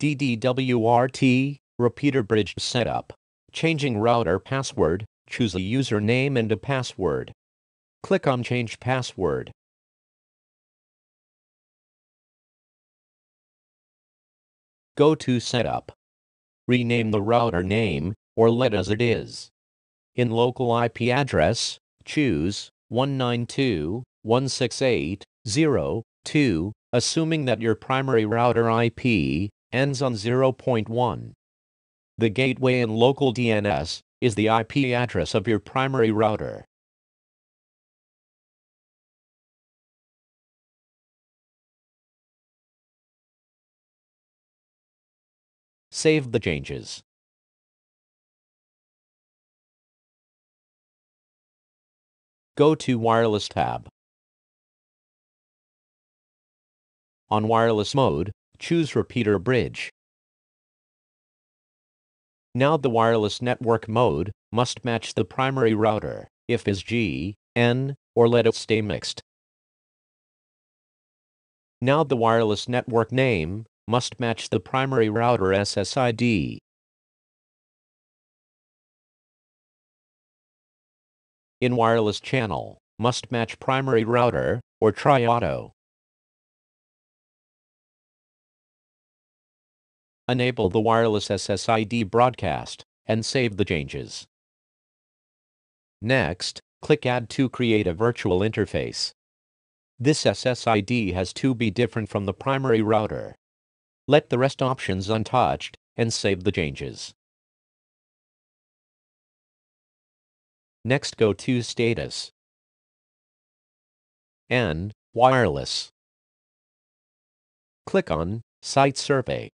DDWRT, repeater bridge setup. Changing router password, choose a username and a password. Click on Change Password. Go to Setup. Rename the router name, or let as it is. In local IP address, choose 192.168.0.2, assuming that your primary router IP ends on 0.1. The gateway in local DNS is the IP address of your primary router. Save the changes. Go to Wireless tab. On wireless mode, choose Repeater Bridge. Now the wireless network mode must match the primary router, if is G, N, or let it stay mixed. Now the wireless network name must match the primary router SSID. In wireless channel, must match primary router, or try auto. Enable the wireless SSID broadcast, and save the changes. Next, click Add to create a virtual interface. This SSID has to be different from the primary router. Let the rest options untouched and save the changes. Next go to Status. and Wireless. Click on Site Survey.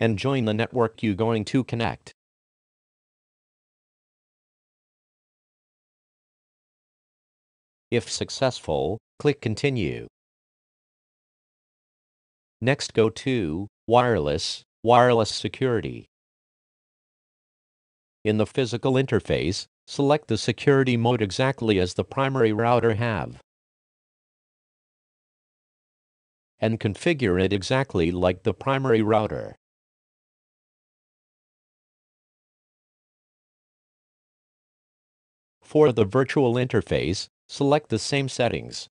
And join the network you going to connect. If successful, click Continue. Next go to Wireless, Wireless Security. In the physical interface, select the security mode exactly as the primary router have. And configure it exactly like the primary router. For the virtual interface, select the same settings.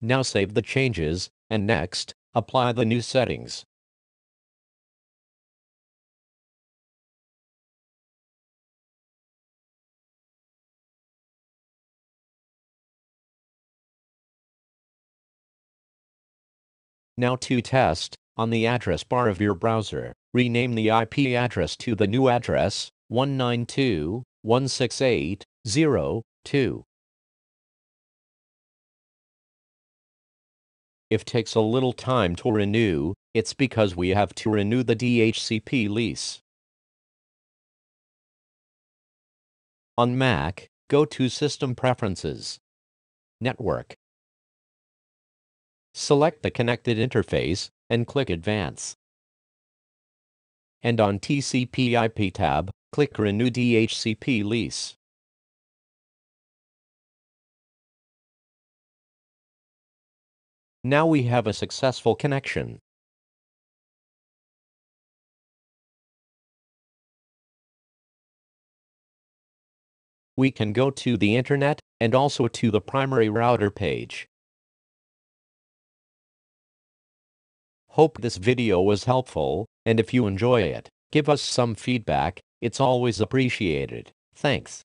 Now save the changes, and next, apply the new settings. Now to test, on the address bar of your browser, rename the IP address to the new address, 192.168.0.2. If takes a little time to renew, it's because we have to renew the DHCP lease. On Mac, go to System Preferences, Network. Select the connected interface and click Advance. And on TCP IP tab, click Renew DHCP lease. Now we have a successful connection. We can go to the internet and also to the primary router page. Hope this video was helpful, and if you enjoy it, give us some feedback, it's always appreciated. Thanks.